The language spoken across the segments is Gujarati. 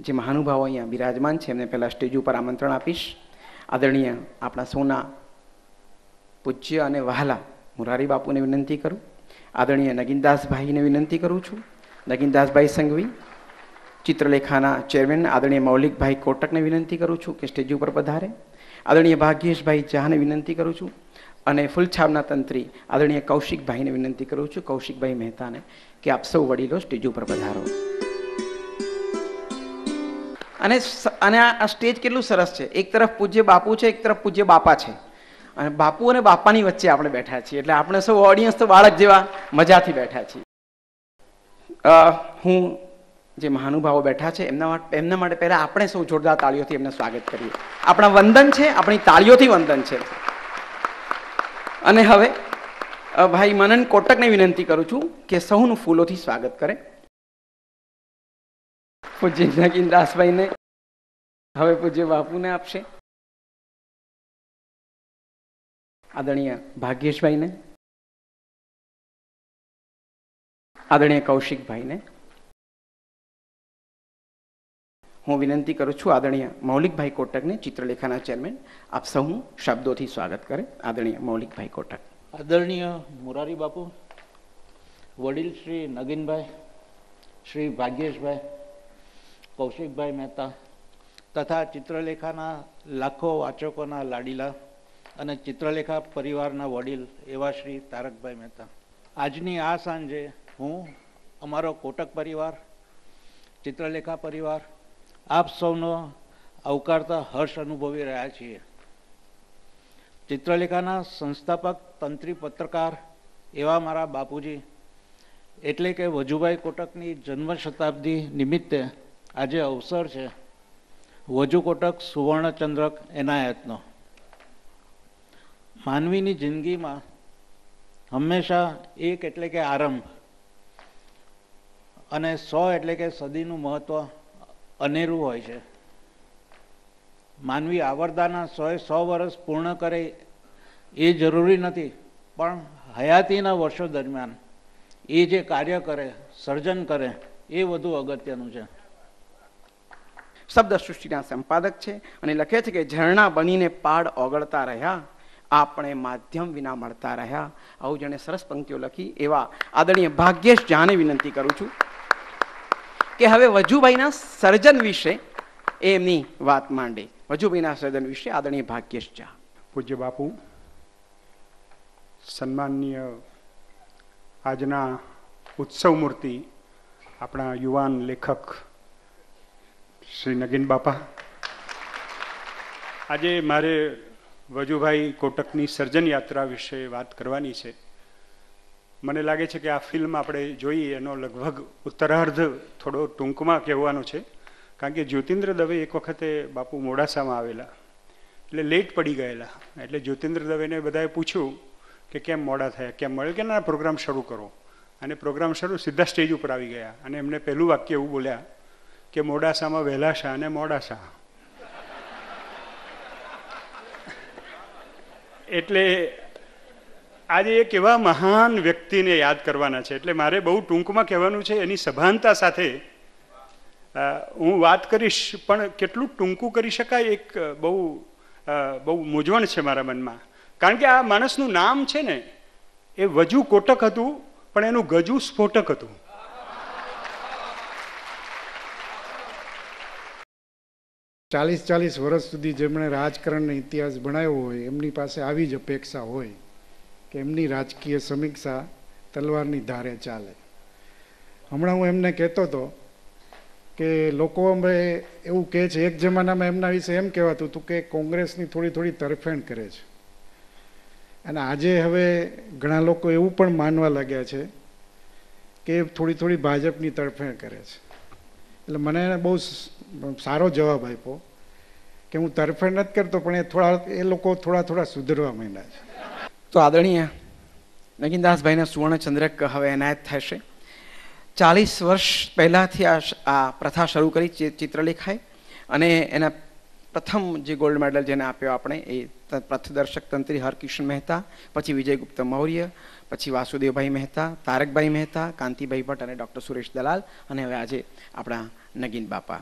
જે મહાનુભાવો અહીંયા બિરાજમાન છે, એમને પહેલાં સ્ટેજ ઉપર આમંત્રણ આપીશ. આદરણીય આપણા સોના પૂજ્ય અને વહાલા મુરારી બાપુને વિનંતી કરું. આદરણીય નગીનદાસભાઈને વિનંતી કરું છું. નગીનદાસભાઈ સંઘવી, ચિત્રલેખાના ચેરમેન, આદરણીય મૌલિકભાઈ કોટકને વિનંતી કરું છું કે સ્ટેજ ઉપર પધારે. આદરણીય ભાગ્યેશભાઈ ઝાને વિનંતી કરું છું અને ફૂલછાબના તંત્રી, આદરણીય કૌશિકભાઈને વિનંતી કરું છું. કૌશિકભાઈ મહેતાને કે આપ સૌ વડીલો સ્ટેજ ઉપર પધારો. અને અને આ સ્ટેજ કેટલું સરસ છે. એક તરફ પૂજ્ય બાપુ છે, એક તરફ પૂજ્ય બાપા છે. અને બાપુ અને બાપાની વચ્ચે આપણે બેઠા છીએ. એટલે આપણે સૌ ઓડિયન્સ તો બાળક જેવા મજાથી બેઠા છીએ. હું જે મહાનુભાવો બેઠા છે, એમના એમના માટે પહેલા આપણે સૌ જોરદાર તાળીઓથી એમને સ્વાગત કરીએ. આપણા વંદન છે, આપણી તાળીઓથી વંદન છે. અને હવે ભાઈ મનન કોટકને વિનંતી કરું છું કે સૌનું ફૂલોથી સ્વાગત કરે. પૂજ્ય નગીનદાસભાઈને હવે પૂજ્ય બાપુને આપશે. આદરણીય ભાગ્યેશભાઈને, આદરણીય કૌશિકભાઈને. હું વિનંતી કરું છું આદરણીય મૌલિકભાઈ કોટકને ચિત્રલેખાના ચેરમેન, આપ સૌનું શબ્દોથી સ્વાગત કરે આદરણીય મૌલિકભાઈ કોટક. આદરણીય મોરારી બાપુ, વડીલ શ્રી નગીનભાઈ, શ્રી ભાગ્યેશભાઈ કૌશિકભાઈ મહેતા તથા ચિત્રલેખાના લાખો વાચકોના લાડીલા અને ચિત્રલેખા પરિવારના વડીલ એવા શ્રી તારકભાઈ મહેતા. આજની આ સાંજે હું, અમારો કોટક પરિવાર, ચિત્રલેખા પરિવાર, આપ સૌનો આવકારતા હર્ષ અનુભવી રહ્યા છીએ. ચિત્રલેખાના સંસ્થાપક, તંત્રી, પત્રકાર એવા મારા બાપુજી, એટલે કે વજુભાઈ કોટકની જન્મ શતાબ્દી નિમિત્તે આજે અવસર છે. વજુ કોટક સુવર્ણચંદ્રક એનાયતનો. માનવીની જિંદગીમાં હંમેશા એક એટલે કે આરંભ અને સો એટલે કે સદીનું મહત્વ અનેરું હોય છે. માનવી આવરદાના સોએ સો વર્ષ પૂર્ણ કરે એ જરૂરી નથી, પણ હયાતીના વર્ષો દરમિયાન એ જે કાર્ય કરે, સર્જન કરે, એ વધુ અગત્યનું છે. શબ્દ સૃષ્ટિના સંપાદક છે અને લખે છે કે ઝરણા બનીને પાડ ઓગળતા રહ્યા, આપણે માધ્યમ વિના મળતા રહ્યા. આવું જેણે સરસ પંક્તિઓ લખી, એવા આદરણીય ભાગ્યેશ જાને વિનંતી કરું છું કે હવે વજુભાઈના સર્જન વિશે એમની વાત માંડે. વજુભાઈના સર્જન વિશે આદરણીય ભાગ્યેશ જા. પૂજ્ય બાપુ, સન્માનનીય આજના ઉત્સવ મૂર્તિ આપણા યુવાન લેખક શ્રી નગીન બાપા. આજે મારે વજુભાઈ કોટકની સર્જન યાત્રા વિશે વાત કરવાની છે. મને લાગે છે કે આ ફિલ્મ આપણે જોઈએ એનો લગભગ ઉત્તરાર્ધ થોડો ટૂંકમાં કહેવાનો છે. કારણ કે જ્યોતિન્દ્ર દવે એક વખતે બાપુ મોડાસામાં આવેલા. એટલે લેટ પડી ગયેલા. એટલે જ્યોતિન્દ્ર દવેને બધાએ પૂછ્યું કે કેમ મોડા થયા? કેમ મળે કે ના? પ્રોગ્રામ શરૂ કરો. અને પ્રોગ્રામ શરૂ સીધા સ્ટેજ ઉપર આવી ગયા. અને એમને પહેલું વાક્ય એવું બોલ્યા કે મોડાસામાં વહેલાશા અને મોડાસા. એટલે આજે એક એવા મહાન વ્યક્તિને યાદ કરવાના છે. એટલે મારે બહુ ટૂંકમાં કહેવાનું છે, એની સભાનતા સાથે હું વાત કરીશ, પણ કેટલું ટૂંકું કરી શકાય એક બહુ બહુ મૂંઝવણ છે મારા મનમાં. કારણ કે આ માણસનું નામ છે ને, એ વજુ કોટક હતું, પણ એનું ગજુ સ્ફોટક હતું. ચાલીસ ચાલીસ વર્ષ સુધી જેમણે રાજકારણનો ઇતિહાસ ભણાવ્યો હોય, એમની પાસે આવી જ અપેક્ષા હોય કે એમની રાજકીય સમીક્ષા તલવારની ધારે ચાલે. હમણાં હું એમને કહેતો હતો કે લોકો અમે એવું કહે છે, એક જમાનામાં એમના વિશે એમ કહેવાતું હતું કે કોંગ્રેસની થોડી થોડી તરફેણ કરે છે. અને આજે હવે ઘણા લોકો એવું પણ માનવા લાગ્યા છે કે થોડી થોડી ભાજપની તરફેણ કરે છે. એટલે મને બહુ સારો જવાબ આપ્યો કે હું તરફેણ નથી કરતો, પણ એ થોડા, એ લોકો થોડા થોડા સુધરવા માંડ્યા છે. તો આદરણીય નગીનદાસભાઈને સુવર્ણચંદ્રક હવે એનાયત થશે. ચાલીસ વર્ષ પહેલાંથી આ પ્રથા શરૂ કરી ચિત્રલેખાએ અને એના પ્રથમ જે ગોલ્ડ મેડલ જેને આપ્યો આપણે એ પથદર્શક તંત્રી હરકિશન મહેતા, પછી વિજયગુપ્ત મૌર્ય, પછી વાસુદેવભાઈ મહેતા, તારકભાઈ મહેતા, કાંતિભાઈ ભટ્ટ અને ડૉક્ટર સુરેશ દલાલ અને હવે આજે આપણા નગીન બાપા.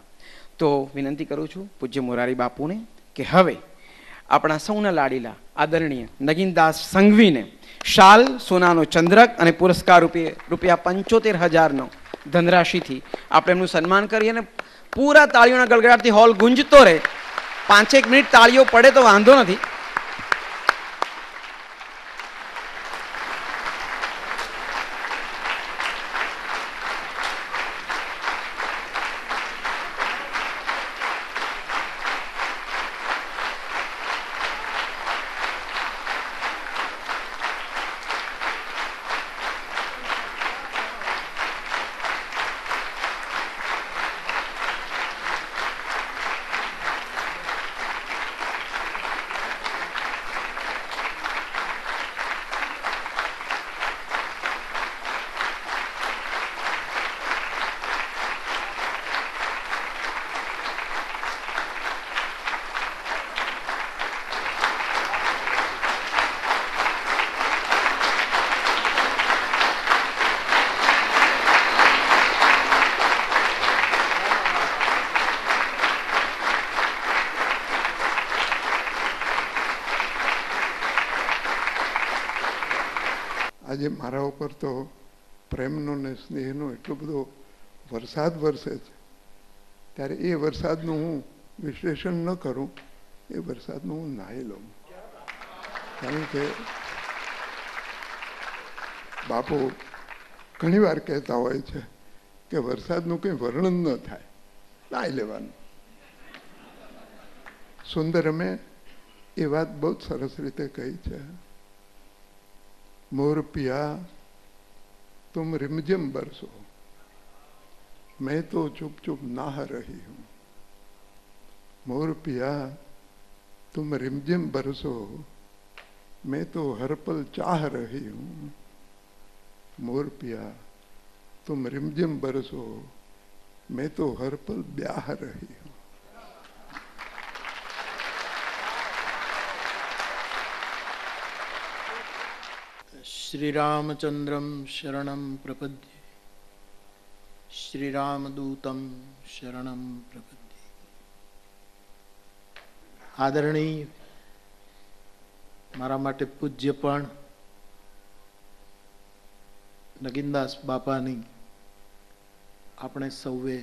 તો વિનંતી કરું છું પૂજ્ય મોરારી બાપુને કે હવે આપણા સૌના લાડીલા આદરણીય નગીનદાસ સંઘવીને શાલ, સોનાનો ચંદ્રક અને પુરસ્કાર રૂપે, રૂપિયા પંચોતેર હજારનો ધનરાશિથી આપણે એમનું સન્માન કરીએ અને પૂરા તાળીઓના ગળગડાટથી હોલ ગુંજતો રહે. પાંચેક મિનિટ તાળીઓ પડે તો વાંધો નથી. આજે મારા ઉપર તો પ્રેમનો ને સ્નેહનો એટલો બધો વરસાદ વરસે છે. ત્યારે એ વરસાદનું હું વિશ્લેષણ ન કરું, એ વરસાદનું હું નાહી લઉં. કારણ કે બાપુ ઘણીવાર કહેતા હોય છે કે વરસાદનું કંઈ વર્ણન ન થાય, નાહી લેવાનું. સુંદર અમે એ વાત બહુ જ સરસ રીતે કહી છે. मोर पिया तुम रिमझिम बरसो। मैं तो चुप चुप नाह रही हूँ। मोर पिया तुम रिमझिम बरसो। मैं तो हर पल चाह रही हूँ। मोर पिया तुम रिमझिम बरसो। मैं तो हर पल ब्याह रही શ્રીરામચંદ્રમ શરણમ પ્રપદ્ય શ્રીરામદૂતમ શરણમ પ્રપદ્ય આદરણીય મારા માટે પૂજ્ય પણ નગીનદાસ બાપાની આપણે સૌએ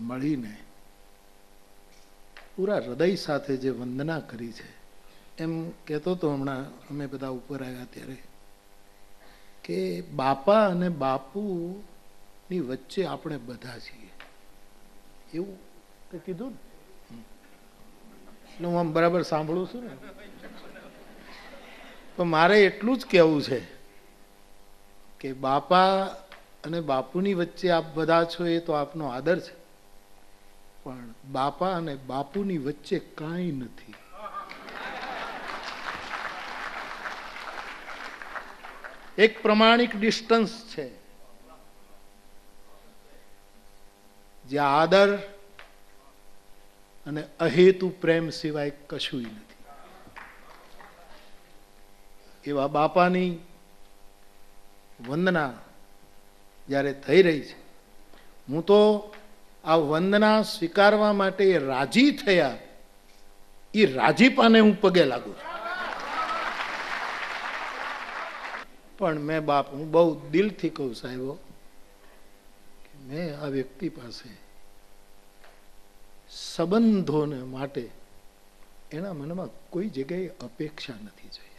મળીને પૂરા હૃદય સાથે જે વંદના કરી છે એમ કહેતો તો હમણાં, અમે બધા ઉપર આવ્યા ત્યારે, કે બાપા અને બાપુની વચ્ચે આપણે બધા છીએ. એવું તે કીધું ને? હું આમ બરાબર સાંભળું છું ને? પણ મારે એટલું જ કહેવું છે કે બાપા અને બાપુની વચ્ચે આપ બધા છો એ તો આપનો આદર છે. પણ બાપા અને બાપુની વચ્ચે કાંઈ નથી. એક પ્રમાણિક ડિસ્ટન્સ છે. જે આદર અને અહેતુ પ્રેમ સિવાય કશું નથી. એવા બાપાની વંદના જ્યારે થઈ રહી છે, હું તો આ વંદના સ્વીકારવા માટે રાજી થયા એ રાજીપાને હું પગે લાગુ છું. પણ મેં બાપ, હું બહુ દિલથી કહું સાહેબો મેં આ વ્યક્તિ પાસે સંબંધોને માટે એના મનમાં કોઈ જગ્યાએ અપેક્ષા નથી જોઈ.